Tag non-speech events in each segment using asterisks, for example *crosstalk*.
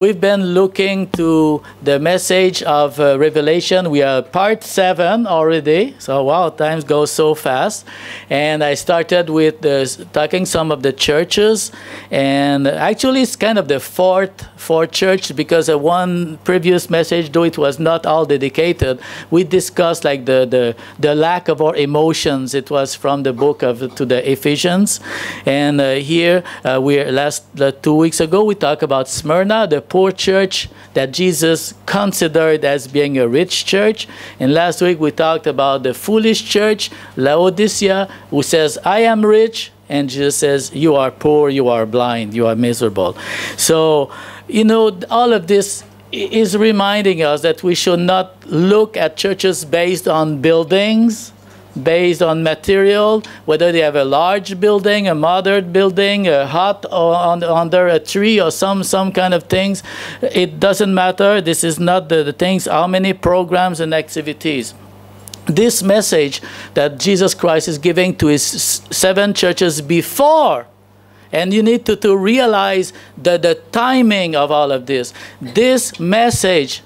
We've been looking to the message of uh, Revelation. We are part seven already. So wow, times go so fast. And I started with the, talking some of the churches, and actually it's kind of the fourth fourth church because uh, one previous message, though it was not all dedicated, we discussed like the the, the lack of our emotions. It was from the book of to the Ephesians, and uh, here uh, we last uh, two weeks ago we talked about Smyrna, the poor church that Jesus considered as being a rich church. And last week we talked about the foolish church, Laodicea, who says, I am rich. And Jesus says, You are poor, you are blind, you are miserable. So, you know, all of this is reminding us that we should not look at churches based on buildings based on material, whether they have a large building, a moderate building, a hut on, under a tree or some, some kind of things. It doesn't matter. This is not the, the things, how many programs and activities this message that Jesus Christ is giving to his seven churches before. And you need to, to realize the, the timing of all of this. This message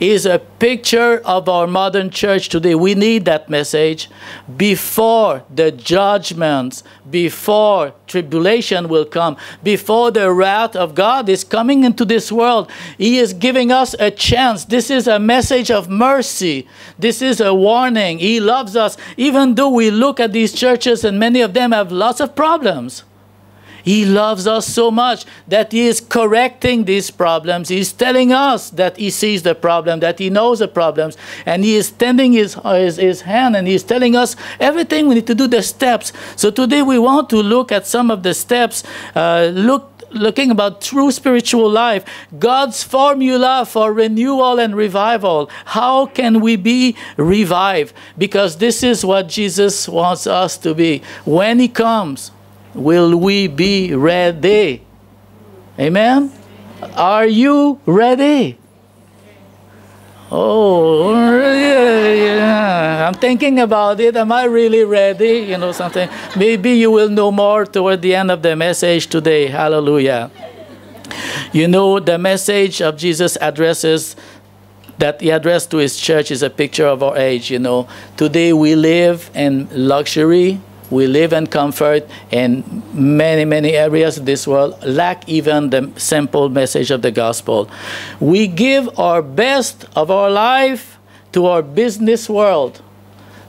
is a picture of our modern church today. We need that message before the judgments, before tribulation will come, before the wrath of God is coming into this world. He is giving us a chance. This is a message of mercy. This is a warning. He loves us, even though we look at these churches and many of them have lots of problems. He loves us so much that He is correcting these problems. He's telling us that He sees the problem, that He knows the problems, and He is tending His, his, his hand and He's telling us everything we need to do, the steps. So today we want to look at some of the steps. Uh, look looking about true spiritual life, God's formula for renewal and revival. How can we be revived? Because this is what Jesus wants us to be. When He comes, will we be ready? Amen? Are you ready? Oh, yeah. I'm thinking about it. Am I really ready? You know, something. Maybe you will know more toward the end of the message today. Hallelujah. You know, the message of Jesus addresses that he addressed to his church is a picture of our age. You know, today we live in luxury, we live in comfort in many, many areas of this world, lack even the simple message of the gospel. We give our best of our life to our business world.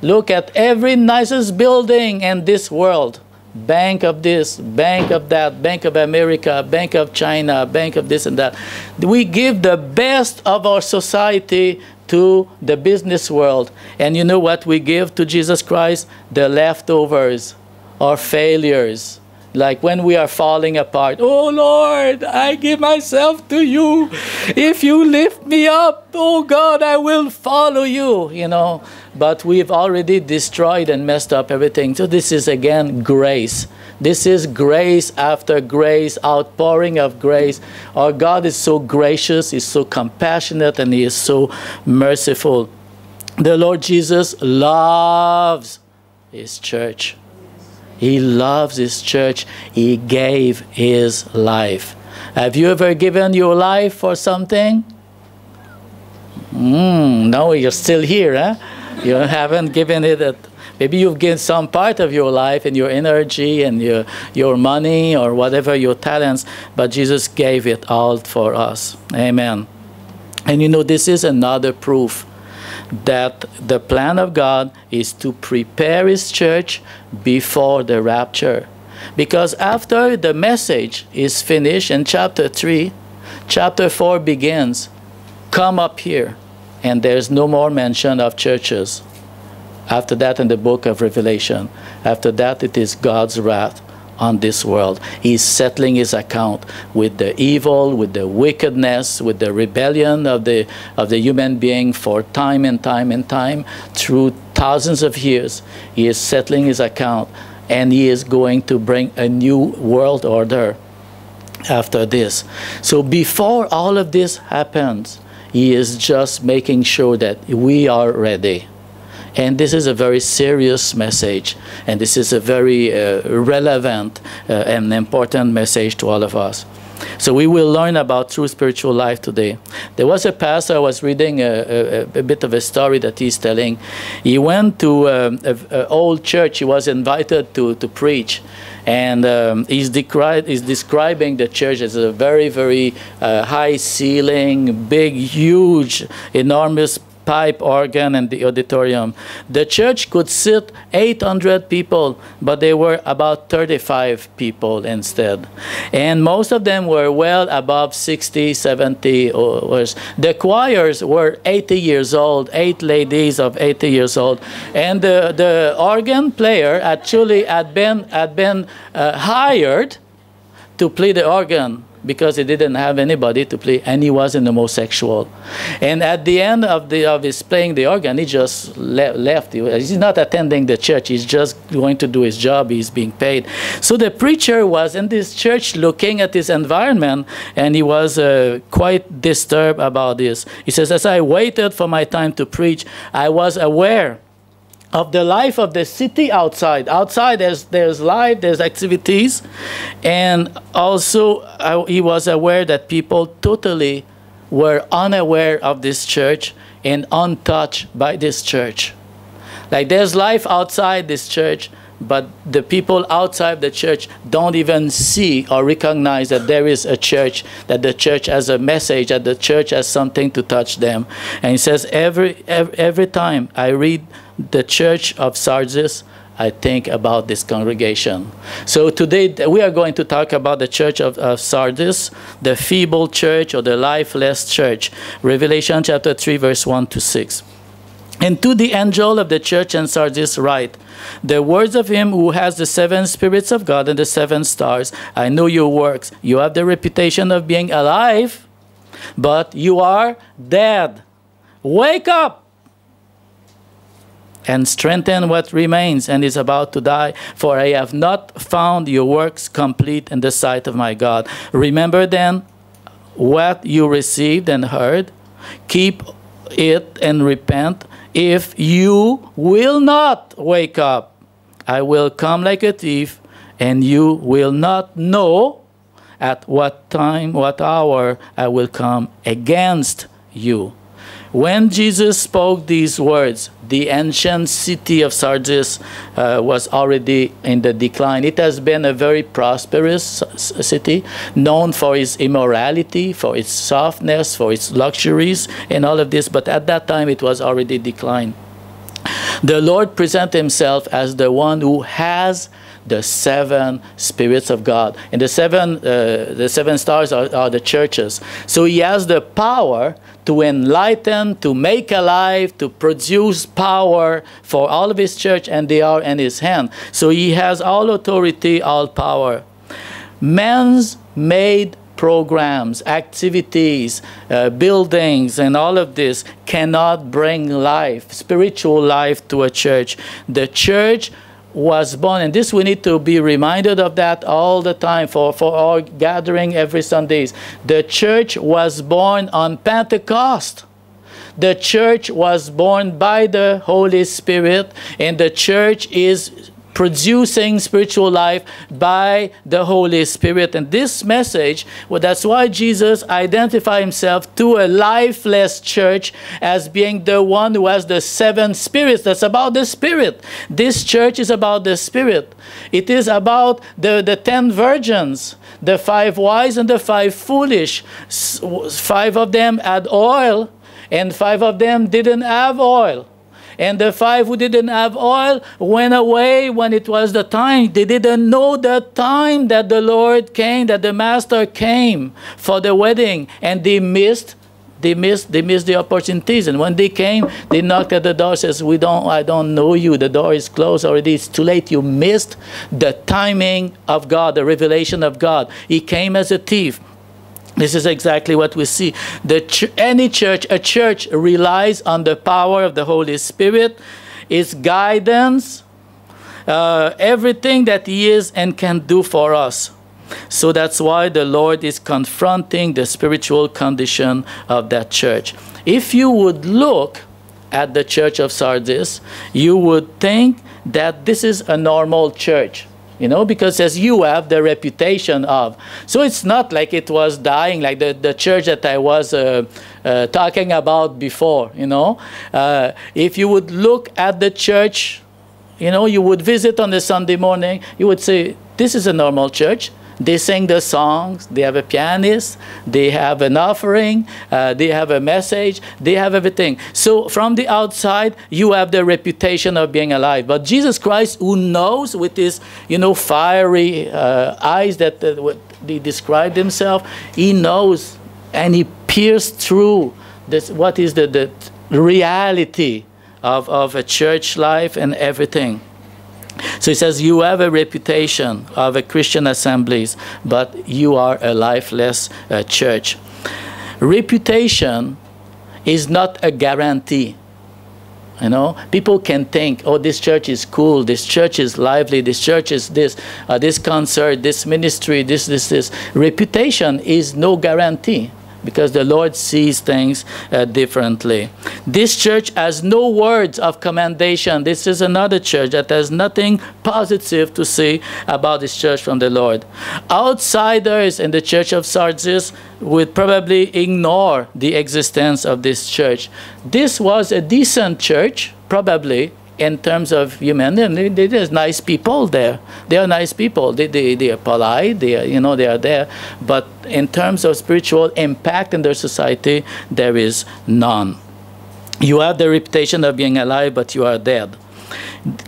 Look at every nicest building in this world. Bank of this, Bank of that, Bank of America, Bank of China, Bank of this and that. We give the best of our society to the business world. And you know what we give to Jesus Christ? The leftovers, our failures. Like when we are falling apart, oh Lord, I give myself to you. If you lift me up, oh God, I will follow you, you know. But we've already destroyed and messed up everything. So this is again grace. This is grace after grace, outpouring of grace. Our God is so gracious, He's so compassionate, and He is so merciful. The Lord Jesus loves His church. He loves His church. He gave His life. Have you ever given your life for something? Mm, no, you're still here, huh? You haven't given it Maybe you've given some part of your life and your energy and your, your money or whatever, your talents, but Jesus gave it all for us. Amen. And you know, this is another proof that the plan of God is to prepare His church before the rapture. Because after the message is finished in chapter 3, chapter 4 begins Come up here, and there's no more mention of churches. After that, in the book of Revelation, after that, it is God's wrath on this world. He's settling his account with the evil, with the wickedness, with the rebellion of the, of the human being for time and time and time through thousands of years. He is settling his account and he is going to bring a new world order after this. So before all of this happens, he is just making sure that we are ready. And this is a very serious message, and this is a very uh, relevant uh, and important message to all of us. So we will learn about true spiritual life today. There was a pastor, I was reading a, a, a bit of a story that he's telling. He went to um, an old church, he was invited to, to preach. And um, he's, decri- he's describing the church as a very, very uh, high ceiling, big, huge, enormous pipe organ and the auditorium. The church could sit 800 people, but there were about 35 people instead. And most of them were well above 60, 70 hours. The choirs were 80 years old, eight ladies of 80 years old. And the, the organ player actually had been, had been uh, hired to play the organ because he didn't have anybody to play and he was an homosexual. And at the end of the of his playing the organ he just le left. He's not attending the church. He's just going to do his job. He's being paid. So the preacher was in this church looking at his environment and he was uh, quite disturbed about this. He says as i waited for my time to preach i was aware of the life of the city outside. Outside, there's there's life, there's activities, and also he was aware that people totally were unaware of this church and untouched by this church. Like there's life outside this church, but the people outside the church don't even see or recognize that there is a church, that the church has a message, that the church has something to touch them. And he says every every, every time I read the church of Sardis, I think about this congregation. So today we are going to talk about the church of, of, Sardis, the feeble church or the lifeless church. Revelation chapter 3, verse 1 to 6. And to the angel of the church in Sardis write, The words of him who has the seven spirits of God and the seven stars. I know your works. You have the reputation of being alive, but you are dead. Wake up! and strengthen what remains and is about to die, for I have not found your works complete in the sight of my God. Remember then what you received and heard, keep it and repent. If you will not wake up, I will come like a thief, and you will not know at what time, what hour I will come against you. When Jesus spoke these words, the ancient city of Sardis uh, was already in the decline. It has been a very prosperous city, known for its immorality, for its softness, for its luxuries, and all of this, but at that time it was already declined. The Lord presents himself as the one who has the seven spirits of God. And the seven, uh, the seven stars are, are the churches. So he has the power to enlighten, to make alive, to produce power for all of his church, and they are in his hand. So he has all authority, all power. Man's made programs, activities, uh, buildings, and all of this cannot bring life, spiritual life to a church. The church was born, and this we need to be reminded of that all the time for, for our gathering every Sundays. The church was born on Pentecost. The church was born by the Holy Spirit, and the church is producing spiritual life by the Holy Spirit. And this message, well, that's why Jesus identified himself to a lifeless church as being the one who has the seven spirits. That's about the Spirit. This church is about the Spirit. It is about the, the ten virgins, the five wise and the five foolish. Five of them had oil, and five of them didn't have oil. And the five who didn't have oil went away when it was the time. They didn't know the time that the Lord came, that the Master came for the wedding. And they missed they missed they missed the opportunities. And when they came they knocked at the door says we don't i don't know you. The door is closed already. It's too late. You missed the timing of god the revelation of god. He came as a thief this is exactly what we see. The ch any church, a church relies on the power of the Holy Spirit, its guidance, uh, everything that He is and can do for us. So that's why the Lord is confronting the spiritual condition of that church. If you would look at the church of Sardis, you would think that this is a normal church. You know, because as you have the reputation of. So it's not like it was dying, like the, the church that I was uh, uh, talking about before, you know. Uh, if you would look at the church, you know, you would visit on the Sunday morning, you would say, this is a normal church. They sing the songs, they have a pianist, they have an offering, uh, they have a message, they have everything. So from the outside, you have the reputation of being alive. But Jesus Christ, who knows with his, you know, fiery uh, eyes that he described himself, he knows and he pierced through this, what is the, the reality of, of a church life and everything. So he says, You have a reputation of a Christian assemblies, but you are a lifeless uh, church. Reputation is not a guarantee. You know, people can think, oh, this church is cool, this church is lively, this church is this, uh, this concert, this ministry, this, this, this. Reputation is no guarantee because the Lord sees things uh, differently. This church has no words of commendation. This is another church that has nothing positive to say about this church from the Lord. Outsiders in the church of Sardis would probably ignore the existence of this church. This was a decent church, probably, in terms of humanity, there's nice people there. They are nice people. They, they, they are polite. They are, you know, they are there. But in terms of spiritual impact in their society, there is none. You have the reputation of being alive, but you are dead.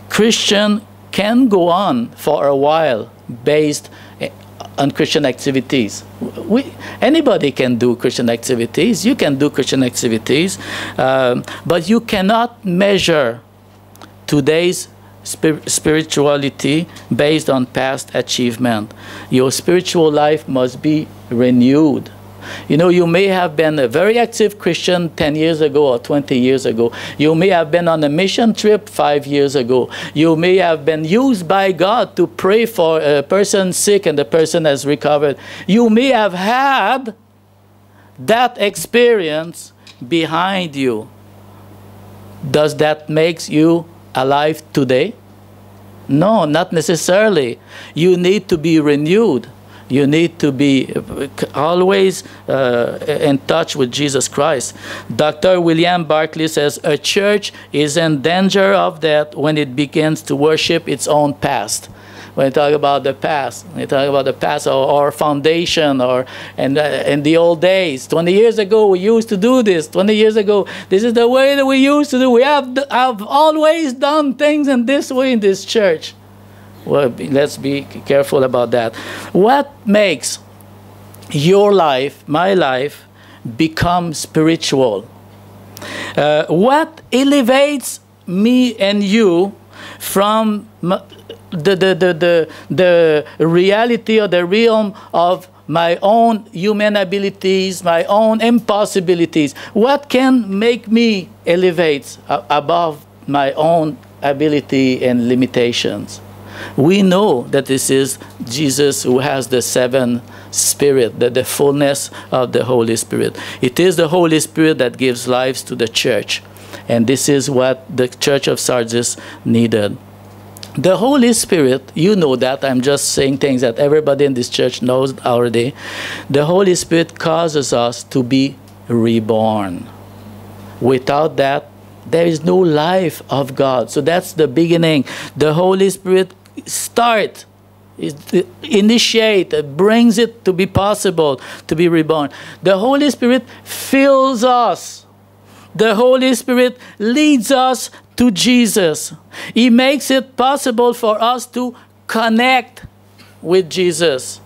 Christian can go on for a while based on Christian activities. We, anybody can do Christian activities. You can do Christian activities, um, but you cannot measure today's spir spirituality based on past achievement. Your spiritual life must be renewed. You know, you may have been a very active Christian 10 years ago or 20 years ago. You may have been on a mission trip five years ago. You may have been used by God to pray for a person sick and the person has recovered. You may have had that experience behind you. Does that make you alive today? No, not necessarily. You need to be renewed. You need to be always uh, in touch with Jesus Christ. Dr. William Barclay says a church is in danger of that when it begins to worship its own past when you talk about the past, when we talk about the past or, or foundation or and uh, in the old days, 20 years ago we used to do this. 20 years ago, this is the way that we used to do. We have have always done things in this way in this church. Well, let's be careful about that. What makes your life, my life, become spiritual? Uh, what elevates me and you from the, the, the, the, the reality or the realm of my own human abilities, my own impossibilities. What can make me elevate above my own ability and limitations? We know that this is Jesus who has the seven spirit, the, the fullness of the Holy Spirit. It is the Holy Spirit that gives lives to the church. And this is what the church of Sardis needed. The Holy Spirit, you know that, I'm just saying things that everybody in this church knows already. The Holy Spirit causes us to be reborn. Without that, there is no life of God. So that's the beginning. The Holy Spirit start, initiate, brings it to be possible to be reborn. The Holy Spirit fills us. The Holy Spirit leads us to Jesus. He makes it possible for us to connect with Jesus.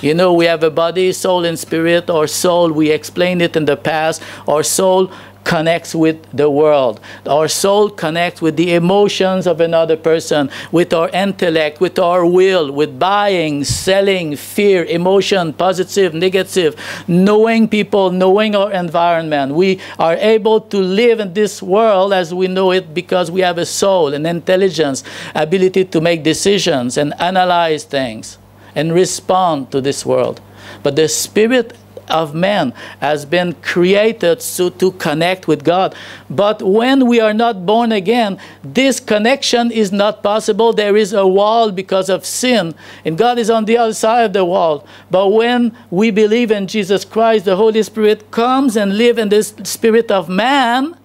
You know, we have a body, soul, and spirit, Our soul, we explained it in the past, our soul connects with the world. Our soul connects with the emotions of another person, with our intellect, with our will, with buying, selling, fear, emotion, positive, negative, knowing people, knowing our environment. We are able to live in this world as we know it because we have a soul, an intelligence, ability to make decisions and analyze things and respond to this world. But the spirit of man has been created so to connect with God. But when we are not born again, this connection is not possible. There is a wall because of sin, and God is on the other side of the wall. But when we believe in Jesus Christ, the Holy Spirit comes and lives in the spirit of man,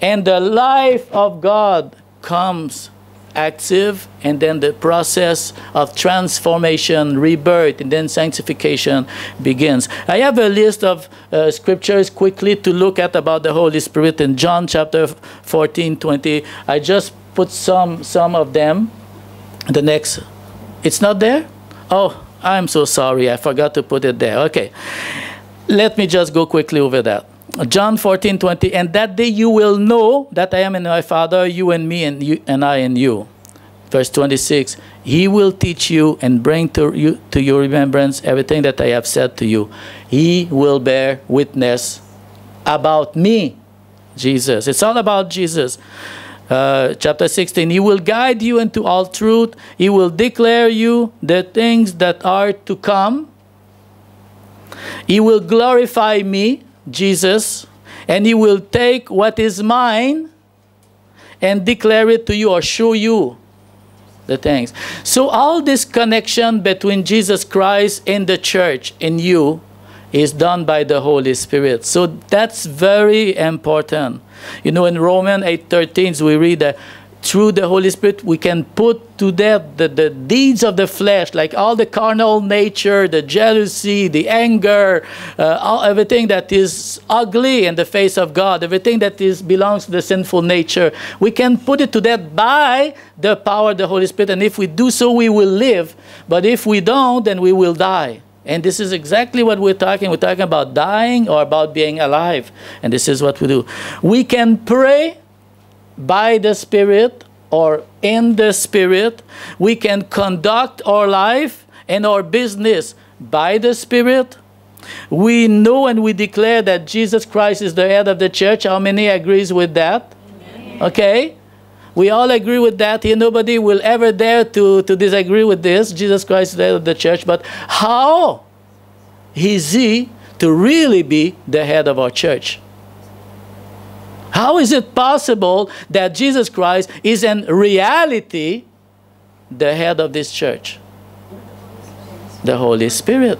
and the life of God comes active, and then the process of transformation, rebirth, and then sanctification begins. I have a list of uh, scriptures quickly to look at about the Holy Spirit in John chapter 14, 20. I just put some, some of them. The next, it's not there? Oh, I'm so sorry. I forgot to put it there. Okay. Let me just go quickly over that. John 14, 20, and that day you will know that I am in my Father, you and me, and, you, and I in you. Verse 26, He will teach you and bring to, you, to your remembrance everything that I have said to you. He will bear witness about me, Jesus. It's all about Jesus. Uh, chapter 16, He will guide you into all truth. He will declare you the things that are to come. He will glorify me, Jesus, and he will take what is mine and declare it to you or show you the things. So all this connection between Jesus Christ and the church and you is done by the Holy Spirit. So that's very important. You know, in Romans 8:13 we read that through the Holy Spirit, we can put to death the, the deeds of the flesh, like all the carnal nature, the jealousy, the anger, uh, all, everything that is ugly in the face of God, everything that is belongs to the sinful nature. We can put it to death by the power of the Holy Spirit. And if we do so, we will live. But if we don't, then we will die. And this is exactly what we're talking. We're talking about dying or about being alive. And this is what we do. We can pray by the Spirit or in the Spirit. We can conduct our life and our business by the Spirit. We know and we declare that Jesus Christ is the head of the church. How many agrees with that? Amen. Okay? We all agree with that. Here, nobody will ever dare to, to disagree with this. Jesus Christ is the head of the church. But how is he to really be the head of our church? How is it possible that Jesus Christ is in reality the head of this church? The Holy Spirit.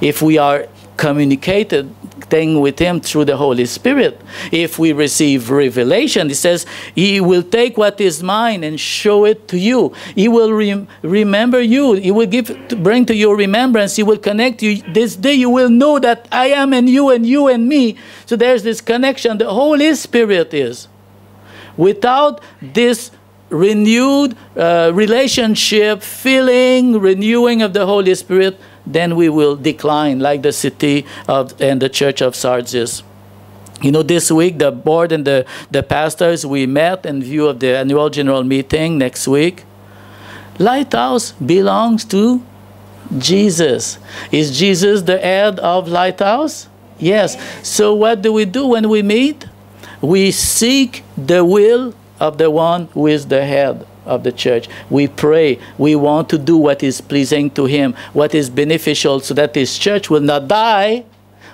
If we are communicated thing with him through the Holy Spirit. If we receive revelation, he says he will take what is mine and show it to you. He will remember you. He will give bring to your remembrance. He will connect you. This day you will know that I am in you and you and me. So there's this connection. The Holy Spirit is. Without this renewed uh, relationship, feeling, renewing of the Holy Spirit, then we will decline like the city of and the church of Sardis. You know, this week the board and the, the pastors we met in view of the annual general meeting next week. Lighthouse belongs to Jesus. Is Jesus the head of Lighthouse? Yes. So what do we do when we meet? We seek the will of the one who is the head of the church. We pray. We want to do what is pleasing to Him, what is beneficial, so that this church will not die,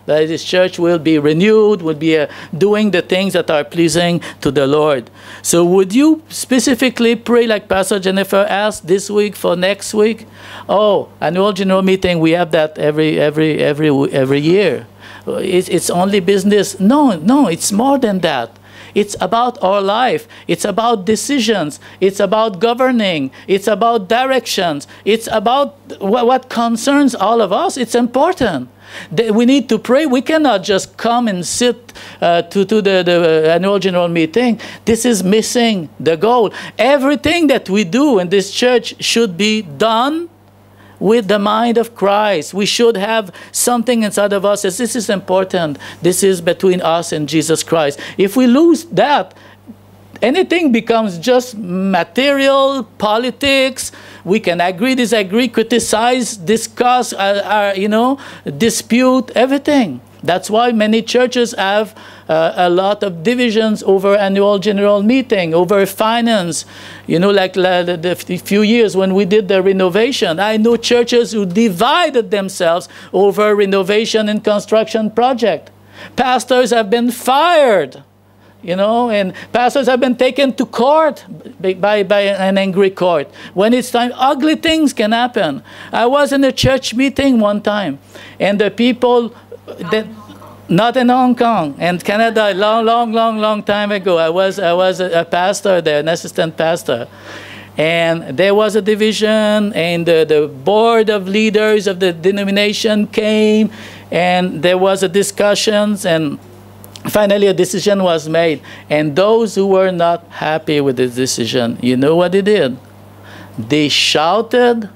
that this church will be renewed, will be uh, doing the things that are pleasing to the Lord. So, would you specifically pray, like Pastor Jennifer asked this week for next week? Oh, annual general meeting, we have that every every every every year. It's, it's only business. No, no, it's more than that. It's about our life. It's about decisions. It's about governing. It's about directions. It's about what concerns all of us. It's important. That we need to pray. We cannot just come and sit uh, to, to the, the annual general meeting. This is missing the goal. Everything that we do in this church should be done with the mind of Christ. We should have something inside of us as this is important. This is between us and Jesus Christ. If we lose that, anything becomes just material, politics. We can agree, disagree, criticize, discuss, uh, uh, you know, dispute, everything. That's why many churches have uh, a lot of divisions over annual general meeting, over finance. You know, like the, the few years when we did the renovation, I know churches who divided themselves over renovation and construction project. Pastors have been fired you know, and pastors have been taken to court by, by an angry court. When it's time, ugly things can happen. I was in a church meeting one time, and the people that not in Hong Kong and Canada, long, long, long, long time ago. I was I was a, a pastor there, an assistant pastor, and there was a division, and the, the board of leaders of the denomination came, and there was a discussions and finally a decision was made. And those who were not happy with the decision you know what they did? They shouted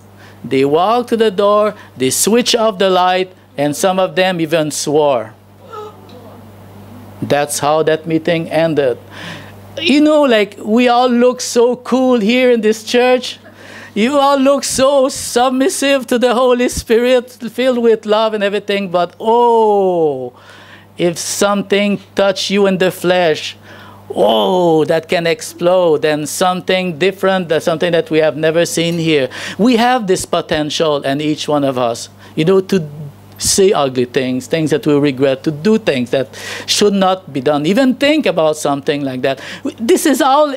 they walked to the door they switched off the light and some of them even swore that's how that meeting ended. You know like we all look so cool here in this church. You all look so submissive to the holy spirit filled with love and everything but oh if something touch you in the flesh, oh, that can explode and something different, that's something that we have never seen here. We have this potential in each one of us, you know, to say ugly things, things that we regret, to do things that should not be done, even think about something like that. This is all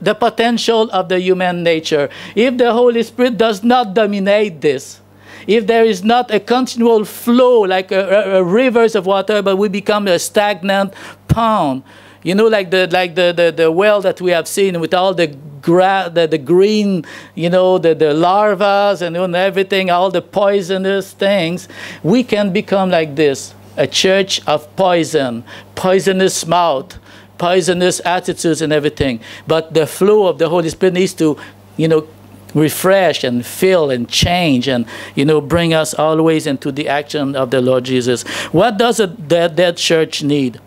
the potential of the human nature. If the Holy Spirit does not dominate this, if there is not a continual flow like a, a, a rivers of water, but we become a stagnant pond, you know, like the like the, the, the well that we have seen with all the the, the green, you know, the, the larvas and everything, all the poisonous things, we can become like this, a church of poison, poisonous mouth, poisonous attitudes and everything. But the flow of the Holy Spirit needs to, you know, refresh and fill and change and you know bring us always into the action of the Lord Jesus. What does a dead, dead church need?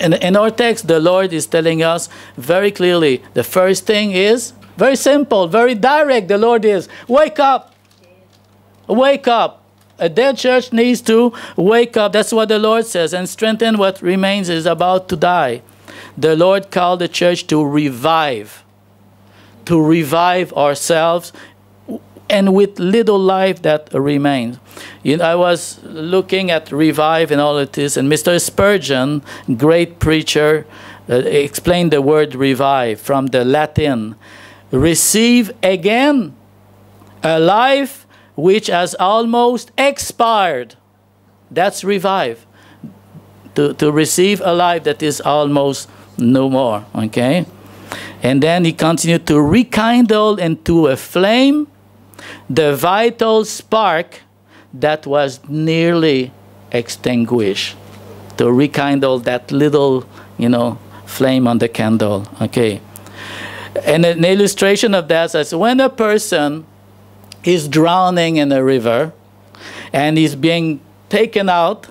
In, in our text, the Lord is telling us very clearly the first thing is very simple, very direct. The Lord is wake up, wake up. A dead church needs to wake up. That's what the Lord says, and strengthen what remains is about to die. The Lord called the church to revive to revive ourselves and with little life that remains. You know, I was looking at revive and all of this, and Mr. Spurgeon, great preacher, uh, explained the word revive from the Latin. Receive again a life which has almost expired. That's revive. To, to receive a life that is almost no more, okay? And then he continued to rekindle into a flame the vital spark that was nearly extinguished. To rekindle that little, you know, flame on the candle. Okay. And an illustration of that is when a person is drowning in a river and is being taken out,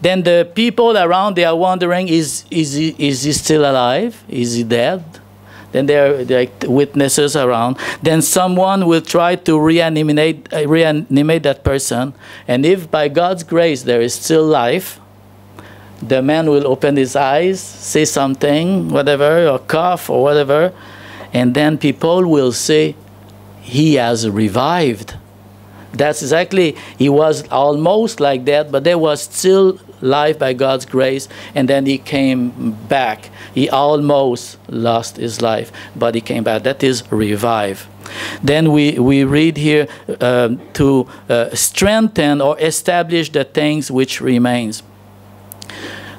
then the people around they are wondering, is, is, he, is he still alive? Is he dead? Then there are like witnesses around. Then someone will try to reanimate, uh, reanimate that person. And if by God's grace there is still life, the man will open his eyes, say something, whatever, or cough or whatever, and then people will say, he has revived. That's exactly, he was almost like that, but there was still life by God's grace, and then he came back. He almost lost his life, but he came back. That is revive. Then we, we read here uh, to uh, strengthen or establish the things which remains.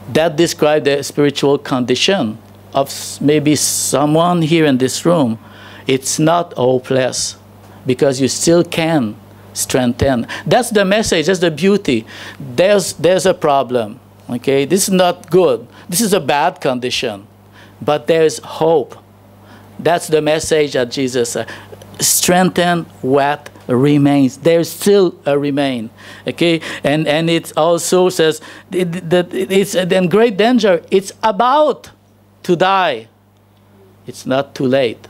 That describes the spiritual condition of maybe someone here in this room. It's not hopeless because you still can strengthen. That's the message, that's the beauty. There's, there's a problem, okay? This is not good. This is a bad condition, but there's hope. That's the message that Jesus said. Strengthen what remains. There's still a remain, okay? And, and it also says that it's uh, in great danger. It's about to die. It's not too late.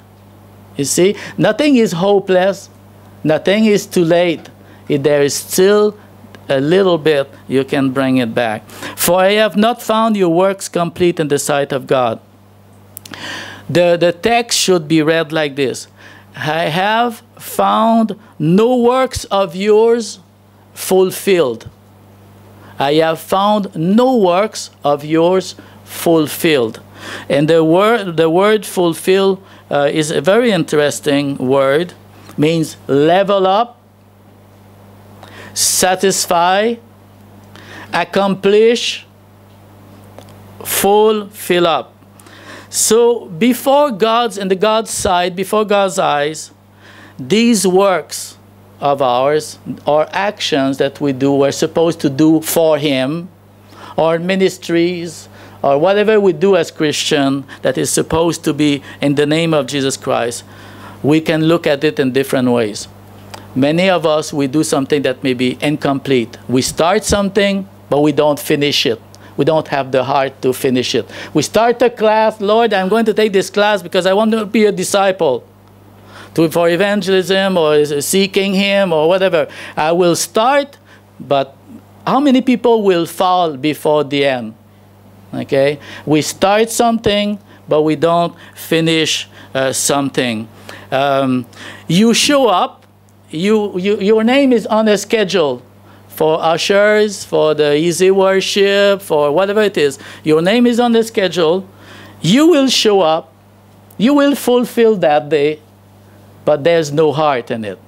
You see, nothing is hopeless Nothing is too late. If there is still a little bit, you can bring it back. For I have not found your works complete in the sight of God. The, the text should be read like this I have found no works of yours fulfilled. I have found no works of yours fulfilled. And the word, the word fulfill uh, is a very interesting word, means level up, satisfy, accomplish, full, fill up. So before God's, in the God's side, before God's eyes, these works of ours or actions that we do, we're supposed to do for Him, or ministries, or whatever we do as Christian that is supposed to be in the name of Jesus Christ, we can look at it in different ways. Many of us, we do something that may be incomplete. We start something, but we don't finish it. We don't have the heart to finish it. We start a class, Lord, I'm going to take this class because I want to be a disciple to, for evangelism or seeking Him or whatever. I will start, but how many people will fall before the end? Okay? We start something, but we don't finish uh, something. Um, you show up, you, you, your name is on a schedule for ushers, for the EasyWorship, for whatever it is. Your name is on the schedule. You will show up. You will fulfill that day, but there's no heart in it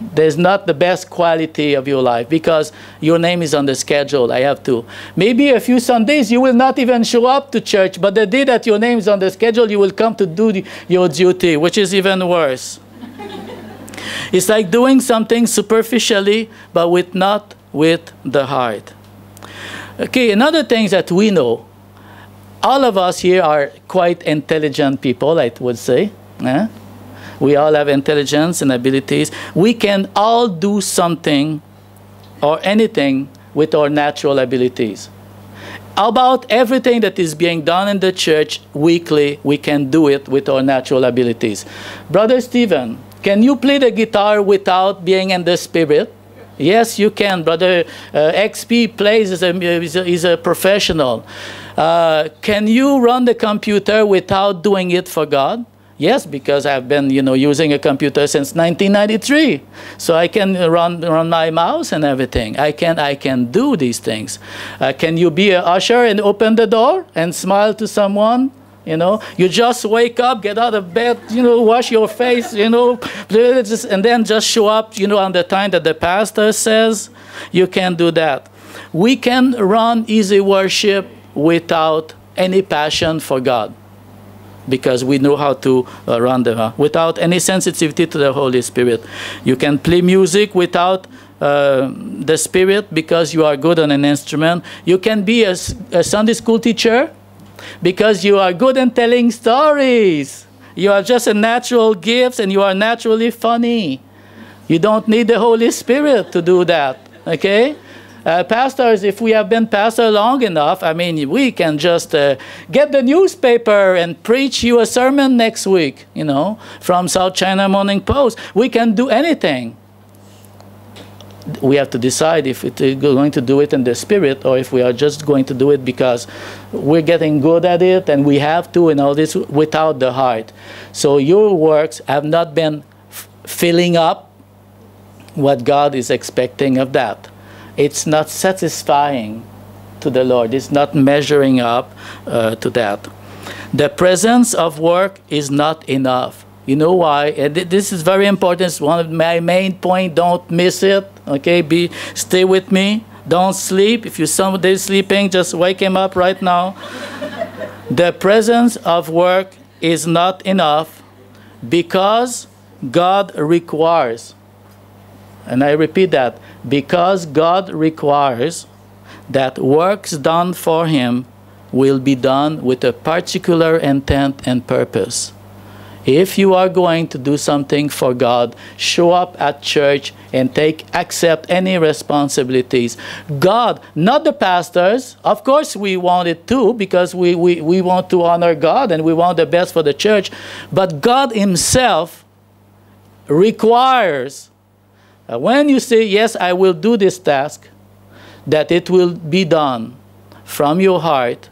there's not the best quality of your life because your name is on the schedule. I have to. Maybe a few Sundays you will not even show up to church, but the day that your name is on the schedule, you will come to do your duty, which is even worse. *laughs* it's like doing something superficially, but with not with the heart. Okay, another thing that we know, all of us here are quite intelligent people, I would say. Eh? We all have intelligence and abilities. We can all do something or anything with our natural abilities. About everything that is being done in the church weekly, we can do it with our natural abilities. Brother Stephen, can you play the guitar without being in the spirit? Yes, you can. Brother uh, XP plays as a, is a, is a professional. Uh, can you run the computer without doing it for God? Yes, because I've been, you know, using a computer since 1993. So I can run, run my mouse and everything. I can, I can do these things. Uh, can you be an usher and open the door and smile to someone? You know, you just wake up, get out of bed, you know, wash your face, you know, and then just show up, you know, on the time that the pastor says. You can do that. We can run EasyWorship without any passion for God because we know how to uh, run the uh, without any sensitivity to the Holy Spirit. You can play music without uh, the Spirit because you are good on an instrument. You can be a, a Sunday school teacher because you are good in telling stories. You are just a natural gift and you are naturally funny. You don't need the Holy Spirit to do that. Okay? Uh, pastors, if we have been pastor long enough, I mean, we can just uh, get the newspaper and preach you a sermon next week, you know, from South China Morning Post. We can do anything. We have to decide if we're going to do it in the spirit or if we are just going to do it because we're getting good at it and we have to and all this without the heart. So your works have not been filling up what God is expecting of that it's not satisfying to the Lord. It's not measuring up uh, to that. The presence of work is not enough. You know why? And this is very important. It's one of my main point. Don't miss it. Okay, be stay with me. Don't sleep. If you're somebody sleeping, just wake him up right now. the presence of work is not enough because God requires. And I repeat that because God requires that works done for Him will be done with a particular intent and purpose. If you are going to do something for God, show up at church and take accept any responsibilities. God, not the pastors. Of course we want it too because we, we, we want to honor God and we want the best for the church. But God Himself requires Uh, when you say, Yes, I will do this task, that it will be done from your heart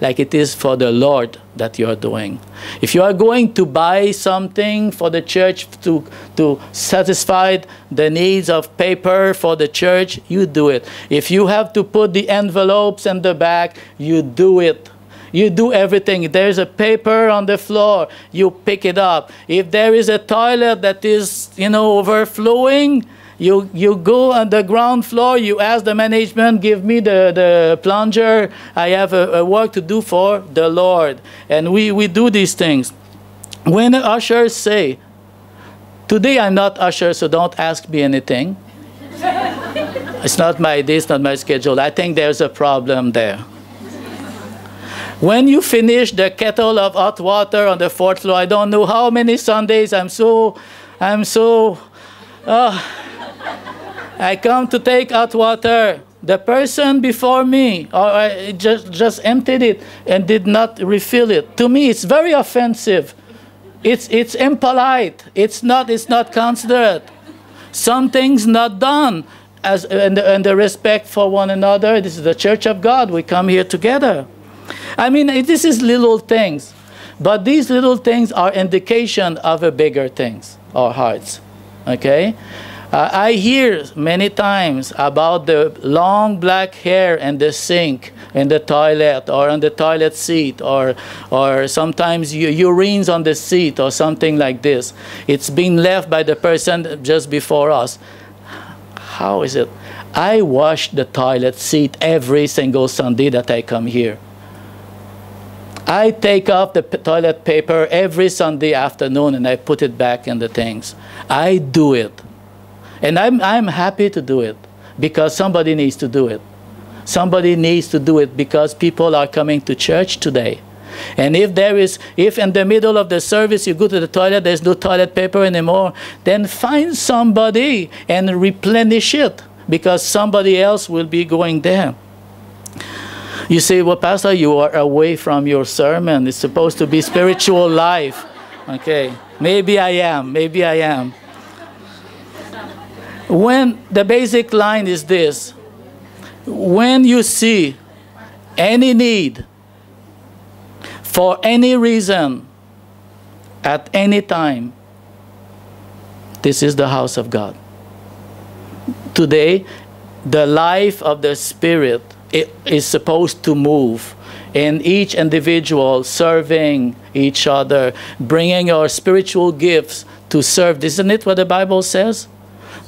like it is for the Lord that you are doing. If you are going to buy something for the church to, to satisfy the needs of paper for the church, you do it. If you have to put the envelopes in the back, you do it. You do everything. There's a paper on the floor, you pick it up. If there is a toilet that is, you know, overflowing, you, you go on the ground floor, you ask the management, give me the, the plunger. I have a, a work to do for the Lord. And we, we do these things. When ushers say, Today I'm not usher, so don't ask me anything. *laughs* it's not my day, it's not my schedule. I think there's a problem there. When you finish the kettle of hot water on the fourth floor, I don't know how many Sundays I'm so, I'm so, uh, I come to take hot water. The person before me, or I just, just emptied it and did not refill it. To me, it's very offensive. It's, it's impolite. It's not, it's not considerate. Something's not done. As, and, and the respect for one another. This is the church of God. We come here together. I mean, this is little things. But these little things are indication of a bigger things, our hearts. Okay? Uh, I hear many times about the long black hair in the sink, in the toilet, or on the toilet seat, or, or sometimes urines on the seat, or something like this. It's been left by the person just before us. How is it? I wash the toilet seat every single Sunday that I come here. I take off the toilet paper every Sunday afternoon and I put it back in the things. I do it. And I'm, I'm happy to do it because somebody needs to do it. Somebody needs to do it because people are coming to church today. And if there is, if in the middle of the service you go to the toilet, there's no toilet paper anymore, then find somebody and replenish it because somebody else will be going there. You say, well, Pastor, you are away from your sermon. It's supposed to be spiritual life. Okay, maybe I am, maybe I am when the basic line is this when you see any need for any reason at any time, this is the house of God. Today, the life of the Spirit is supposed to move in each individual serving each other, bringing our spiritual gifts to serve. Isn't it what the Bible says?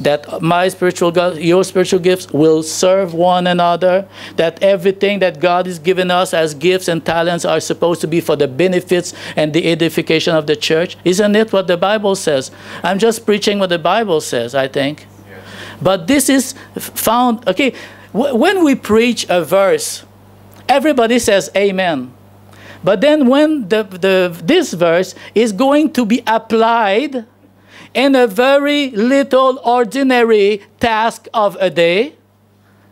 that my spiritual God, your spiritual gifts will serve one another, that everything that God has given us as gifts and talents are supposed to be for the benefits and the edification of the church. Isn't it what the Bible says? I'm just preaching what the Bible says, I think. Yes. But this is found, okay, when we preach a verse, everybody says amen. But then when the, the, this verse is going to be applied in a very little ordinary task of a day,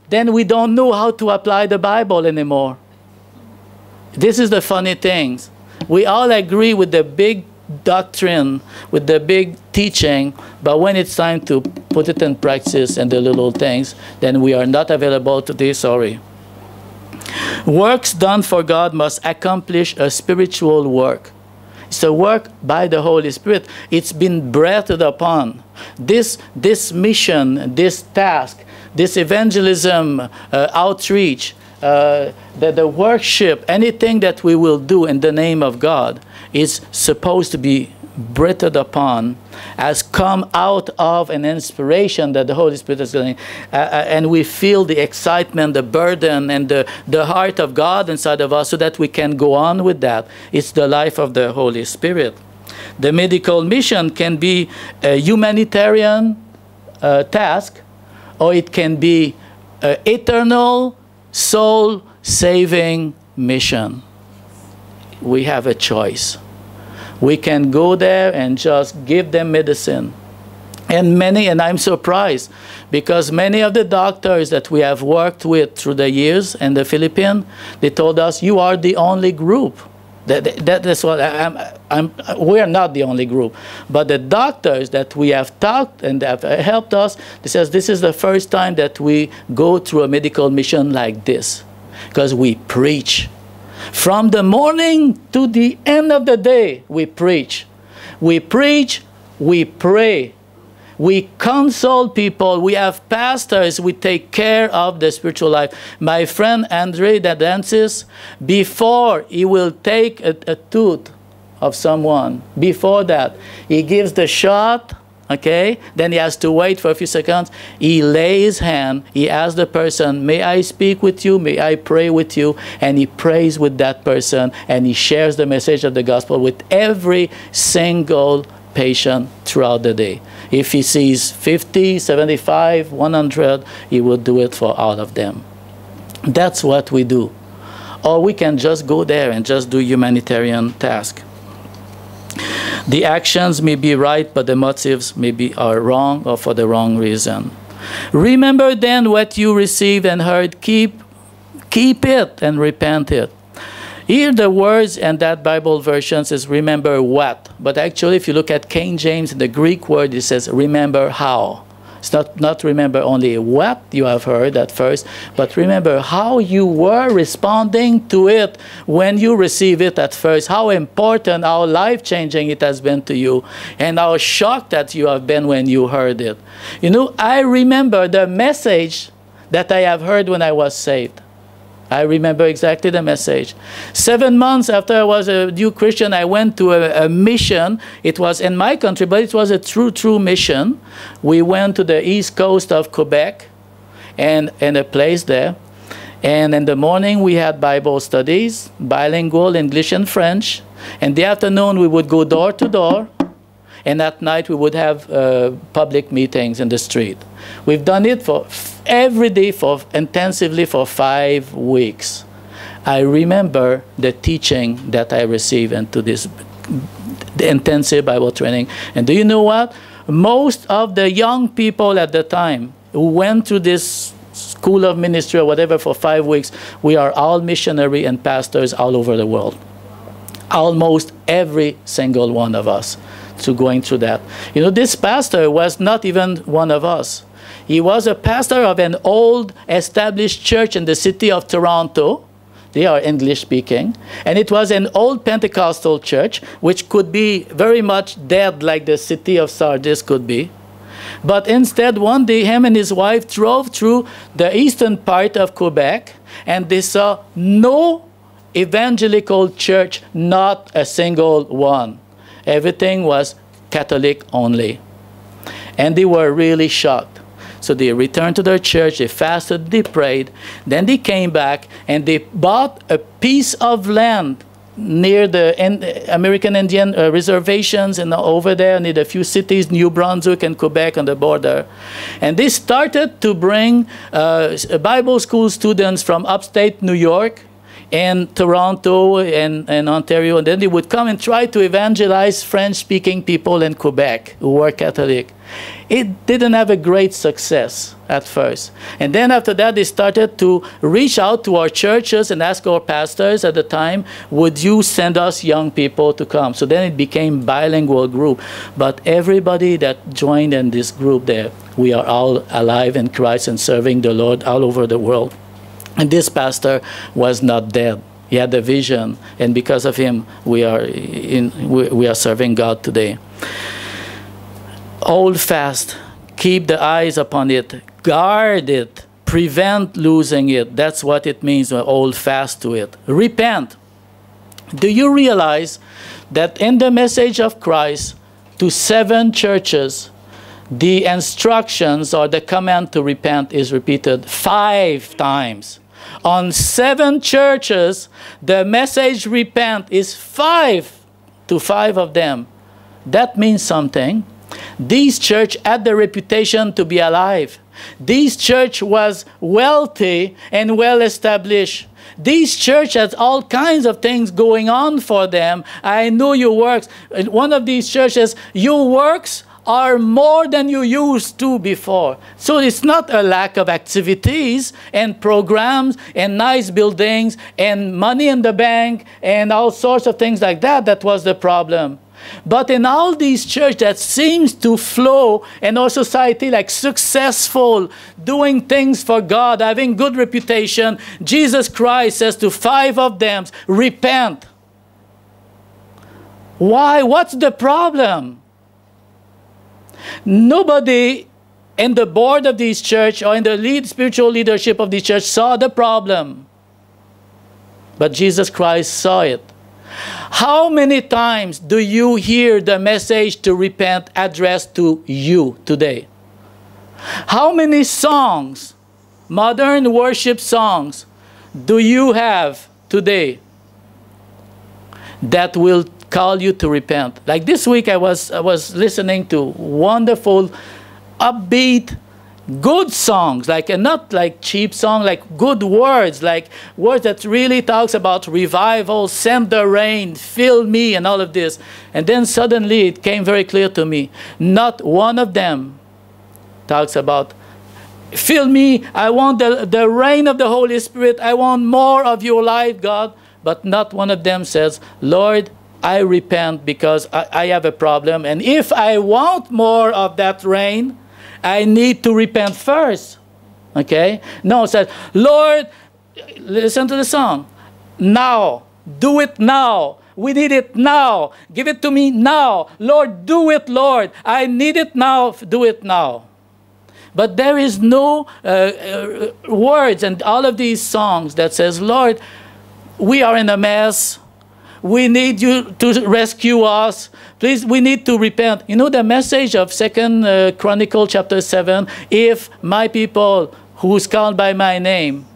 then we don't know how to apply the Bible anymore. This is the funny things. We all agree with the big doctrine, with the big teaching, but when it's time to put it in practice and the little things, then we are not available to this, sorry. Works done for God must accomplish a spiritual work. It's a work by the Holy Spirit. It's been breathed upon. This, this mission, this task, this evangelism, uh, outreach, uh, the, the worship, anything that we will do in the name of God is supposed to be breathed upon has come out of an inspiration that the Holy Spirit is going, uh, uh, and we feel the excitement, the burden, and the, the heart of God inside of us so that we can go on with that. It's the life of the Holy Spirit. The medical mission can be a humanitarian uh, task, or it can be an eternal soul saving mission. We have a choice. We can go there and just give them medicine. And many, and I'm surprised, because many of the doctors that we have worked with through the years in the Philippines, they told us, you are the only group That, that, that's what I'm, we are not the only group. But the doctors that we have talked and have helped us, they says this is the first time that we go through a medical mission like this. Because we preach. From the morning to the end of the day, we preach. We preach, we pray, we console people. We have pastors. We take care of the spiritual life. My friend Andre that dances, before he will take a, a tooth of someone, before that, he gives the shot okay then he has to wait for a few seconds he lays his hand he asks the person may i speak with you may i pray with you and he prays with that person and he shares the message of the gospel with every single patient throughout the day if he sees 50, 75, 100, he will do it for all of them. That's what we do. Or we can just go there and just do humanitarian task. The actions may be right, but the motives may be are wrong or for the wrong reason. Remember then what you received and heard, keep, keep it and repent it. Here the words and that Bible version says remember what. But actually if you look at King James, the Greek word it says remember how. Not, not remember only what you have heard at first, but remember how you were responding to it when you receive it at first, how important, how life-changing it has been to you, and how shocked that you have been when you heard it. You know, I remember the message that I have heard when I was saved. I remember exactly the message. Seven months after I was a new Christian, I went to a, a, mission. It was in my country, but it was a true, true mission. We went to the east coast of Quebec and, and a place there. And in the morning, we had Bible studies, bilingual English and French. In the afternoon, we would go door to door. And at night, we would have uh, public meetings in the street. We've done it for every day for intensively for five weeks. I remember the teaching that I received into this the intensive Bible training. And do you know what? Most of the young people at the time who went to this school of ministry or whatever for five weeks, we are all missionary and pastors all over the world. Almost every single one of us to going through that. You know, this pastor was not even one of us. He was a pastor of an old established church in the city of Toronto. They are English speaking. And it was an old Pentecostal church, which could be very much dead like the city of Sardis could be. But instead, one day, him and his wife drove through the eastern part of Quebec and they saw no evangelical church, not a single one. Everything was Catholic only. And they were really shocked. So they returned to their church, they fasted, they prayed. Then they came back and they bought a piece of land near the American Indian uh, reservations and over there near a few cities, New Brunswick and Quebec on the border. And they started to bring uh, Bible school students from upstate New York and Toronto and, and Ontario, and then they would come and try to evangelize French-speaking people in Quebec who were Catholic. It didn't have a great success at first. And then after that, they started to reach out to our churches and ask our pastors at the time, would you send us young people to come? So then it became bilingual group. But everybody that joined in this group there, we are all alive in Christ and serving the Lord all over the world. And this pastor was not dead. He had a vision, and because of him, we are, in, we, we are serving God today. Hold fast, keep the eyes upon it, guard it, prevent losing it. That's what it means when hold fast to it. Repent. Do you realize that in the message of Christ to seven churches, the instructions or the command to repent is repeated five times. On seven churches, the message repent is five to five of them. That means something. This church had the reputation to be alive. This church was wealthy and well established. This church has all kinds of things going on for them. I know your works. One of these churches, your works are more than you used to before. So it's not a lack of activities and programs and nice buildings and money in the bank and all sorts of things like that that was the problem. But in all these churches that seems to flow in our society like successful, doing things for God, having good reputation, Jesus Christ says to five of them, repent. Why? What's the problem? Nobody in the board of this church or in the lead spiritual leadership of the church saw the problem. But Jesus Christ saw it. How many times do you hear the message to repent addressed to you today? How many songs, modern worship songs, do you have today that will call you to repent? Like this week, I was, I was listening to wonderful, upbeat, good songs like and not like cheap song like good words like words that really talks about revival send the rain fill me and all of this. And then suddenly it came very clear to me. Not one of them talks about fill me i want the, the rain of the holy spirit i want more of your life god. But not one of them says lord i repent because i, I have a problem and if i want more of that rain I need to repent first. Okay? No, it says, Lord, listen to the song. Now. Do it now. We need it now. Give it to me now. Lord, do it, Lord. I need it now. Do it now. But there is no uh, uh, words and all of these songs that says, Lord, we are in a mess. We need you to rescue us. Please, we need to repent. You know the message of Second uh, Chronicle chapter 7, if my people who's called by my name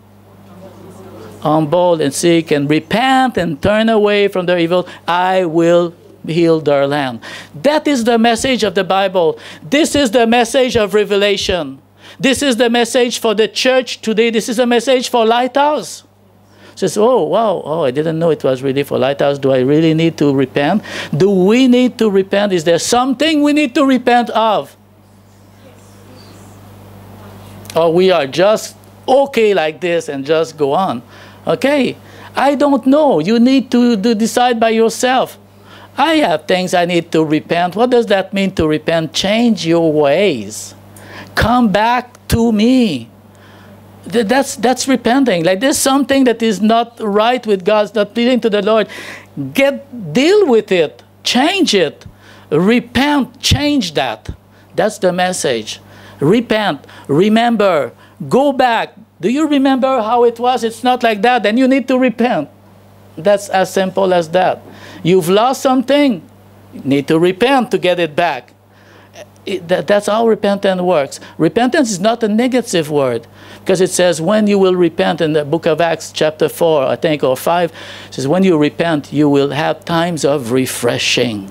humble and seek and repent and turn away from their evil, I will heal their land. That is the message of the Bible. This is the message of Revelation. This is the message for the church today. This is a message for Lighthouse says, oh, wow, oh, I didn't know it was really for Lighthouse. Do I really need to repent? Do we need to repent? Is there something we need to repent of? Or we are just okay like this and just go on. Okay, I don't know. You need to, to decide by yourself. I have things I need to repent. What does that mean to repent? Change your ways. Come back to me that's that's repenting. Like there's something that is not right with God, not pleasing to the Lord. Get deal with it, change it, repent, change that. That's the message. Repent, remember, go back. Do you remember how it was? It's not like that. Then you need to repent. That's as simple as that. You've lost something, you need to repent to get it back. It, that, that's how repentance works. Repentance is not a negative word. Because it says, when you will repent in the book of Acts, chapter 4, I think, or 5, it says, when you repent, you will have times of refreshing.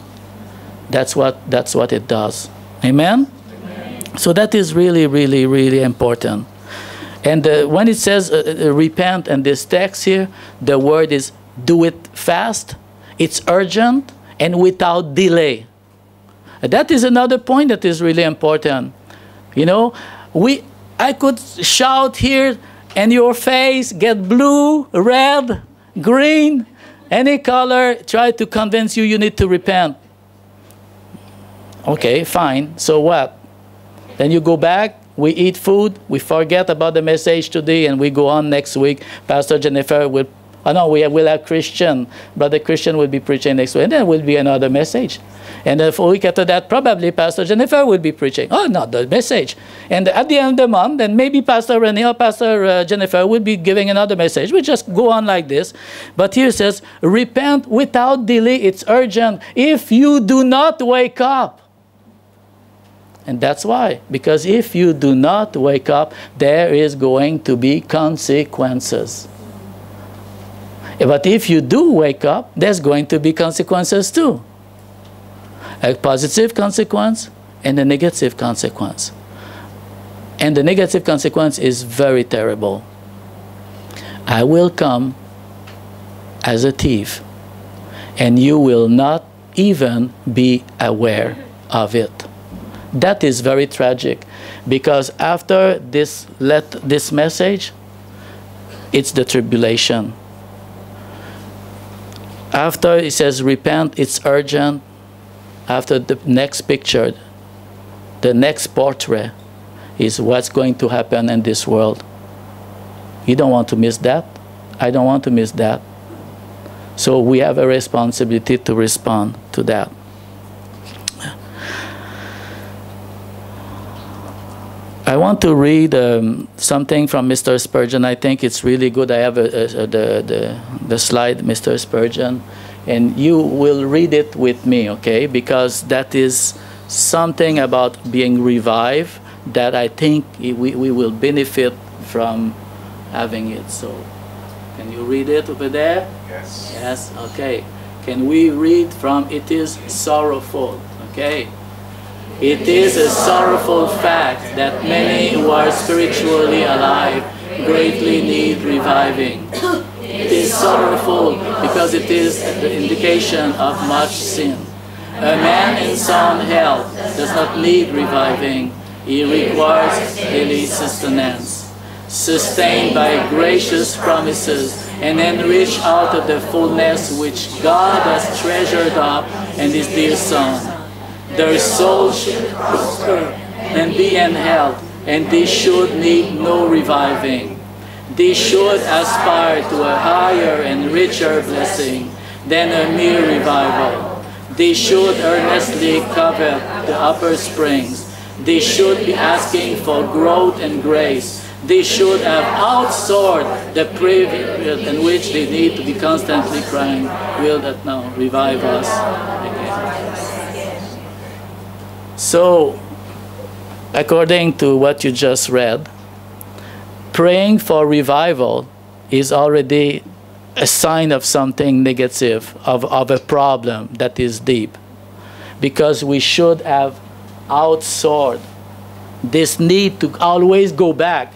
That's what, that's what it does. Amen? Amen. So that is really, really, really important. And uh, when it says uh, uh, repent and this text here, the word is do it fast, it's urgent, and without delay. That is another point that is really important. You know, we I could shout here and your face get blue, red, green, any color, try to convince you you need to repent. Okay, fine. So what? Then you go back, we eat food, we forget about the message today, and we go on next week. Pastor Jennifer will, oh no, we will have Christian. Brother Christian will be preaching next week, and then will be another message. And a week after that, probably Pastor Jennifer will be preaching. Oh, not the message. And at the end of the month, then maybe Pastor Rene or Pastor uh, Jennifer will be giving another message. We just go on like this. But here it says, repent without delay. It's urgent. If you do not wake up, and that's why. Because if you do not wake up, there is going to be consequences. But if you do wake up, there's going to be consequences too a positive consequence and a negative consequence. And the negative consequence is very terrible. I will come as a thief, and you will not even be aware of it. That is very tragic because after this, let, this message, it's the tribulation. After it says repent, it's urgent. After the next picture, the next portrait is what's going to happen in this world. You don't want to miss that. I don't want to miss that. So we have a responsibility to respond to that. I want to read um, something from Mr. Spurgeon. I think it's really good. I have a, a, a, the, the, the slide, Mr. Spurgeon, and you will read it with me, okay? Because that is something about being revived that I think we, we will benefit from having it. So, can you read it over there? Yes. Yes, okay. Can we read from It is Sorrowful? Okay. It is a sorrowful fact that many who are spiritually alive greatly need reviving. It is sorrowful because it is the indication of much sin. A man in sound health does not need reviving. He requires daily sustenance, sustained by gracious promises and enriched out of the fullness which God has treasured up in His dear Son their soul should prosper and be in health, and they should need no reviving. They should aspire to a higher and richer blessing than a mere revival. They should earnestly covet the upper springs. They should be asking for growth and grace. They should have outsoared the period in which they need to be constantly crying, Will that now revive us again? So, according to what you just read, praying for revival is already a sign of something negative, of, of a problem that is deep. Because we should have outsoared this need to always go back,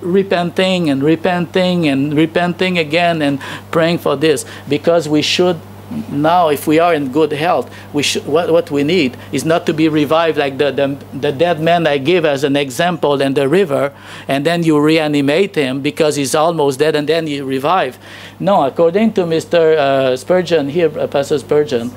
repenting and repenting and repenting again and praying for this. Because we should now if we are in good health we what, what we need is not to be revived like the, the, the dead man i give as an example in the river and then you reanimate him because he's almost dead and then you revive. No according to mr uh, spurgeon here uh, pastor spurgeon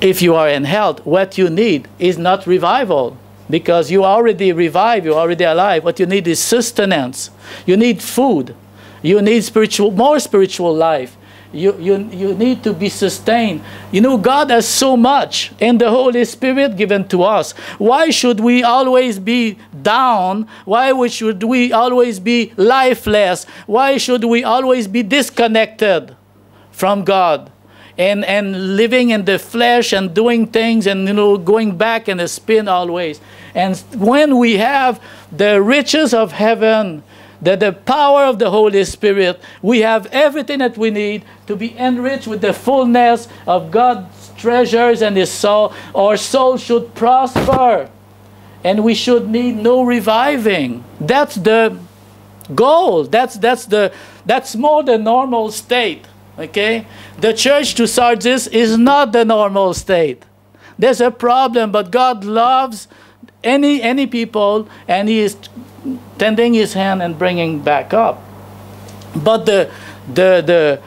if you are in health what you need is not revival. Because you already revived you're already alive what you need is sustenance. You need food. You need spiritual more spiritual life you, you, you need to be sustained. You know, God has so much in the Holy Spirit given to us. Why should we always be down? Why should we always be lifeless? Why should we always be disconnected from God? And, and living in the flesh and doing things and you know going back in a spin always and when we have the riches of heaven that the power of the Holy Spirit, we have everything that we need to be enriched with the fullness of God's treasures and His soul. Our soul should prosper, and we should need no reviving. That's the goal. That's that's the that's more the normal state. Okay, the church to Sardis is not the normal state. There's a problem, but God loves any any people, and He is tending his hand and bringing back up. But the, the, the,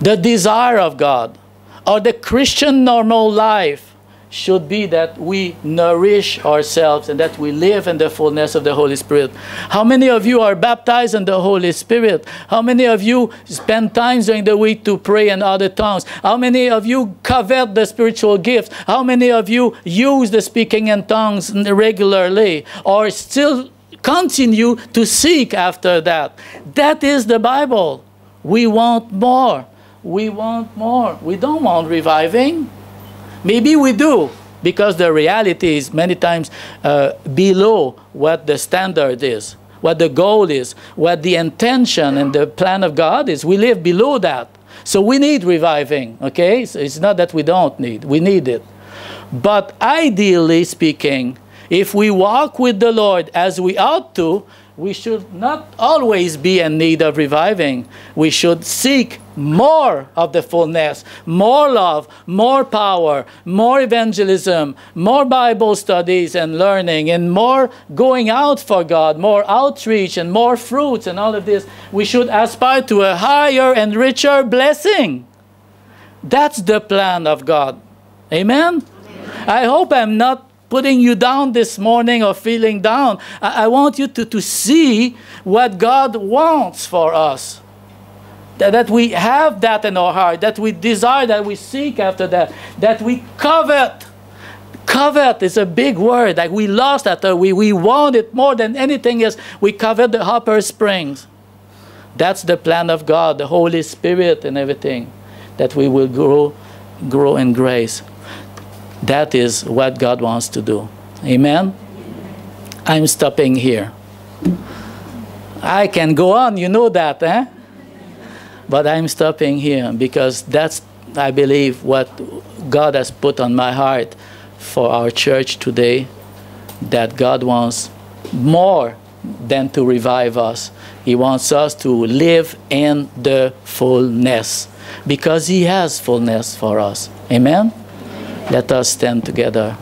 the desire of God or the Christian normal life should be that we nourish ourselves and that we live in the fullness of the Holy Spirit. How many of you are baptized in the Holy Spirit? How many of you spend times during the week to pray in other tongues? How many of you covet the spiritual gifts? How many of you use the speaking in tongues regularly or still continue to seek after that? That is the Bible. We want more. We want more. We don't want reviving. Maybe we do, because the reality is many times uh, below what the standard is, what the goal is, what the intention and the plan of God is. We live below that. So we need reviving, okay? So it's not that we don't need, we need it. But ideally speaking, if we walk with the Lord as we ought to, we should not always be in need of reviving. We should seek more of the fullness, more love, more power, more evangelism, more Bible studies and learning, and more going out for God, more outreach and more fruits and all of this. We should aspire to a higher and richer blessing. That's the plan of God. Amen? Amen. I hope I'm not putting you down this morning or feeling down. I, I want you to, to see what God wants for us that, that we have that in our heart, that we desire, that we seek after that, that we covet. Covet is a big word. Like we lost that, uh, we, we want it more than anything else. We covet the upper springs. That's the plan of God, the Holy Spirit and everything, that we will grow, grow in grace. That is what God wants to do. Amen? I'm stopping here. I can go on, you know that, eh? But I'm stopping here because that's, I believe, what God has put on my heart for our church today that God wants more than to revive us. He wants us to live in the fullness because He has fullness for us. Amen? Let us stand together.